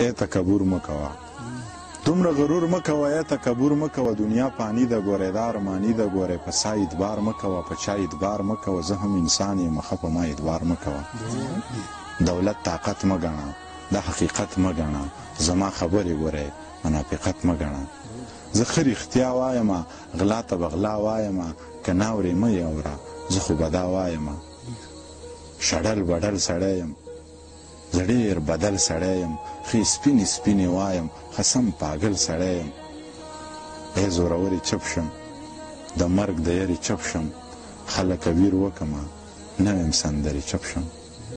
اے تکبر مکوا دومره غرور مکوا اے تکبر مکوا دنیا پانی ده ګوره دا ارمانی ده ګوره په سا ادبار مکوا په چا ادبار مکوا زه هم انسان یم خه په ما ادبار مکوا دولت طاقت مګڼه دا حقیقت مګڼه زما خبرې ګوره منافقت مګڼه زه خه رښتیا وایم غلا ته به غلا وایم که نه اورې مه یې اوره زه خو به دا وایم شړل بډل سړی یم زه ډېر بدل سړی یم ښې سپینې سپینې وایم ښه سم پاګل سړی یم ای زورورې چپ شم د مرګ د یرې چپ شم خلکه ویر وکمه نویم سندرې چپ شم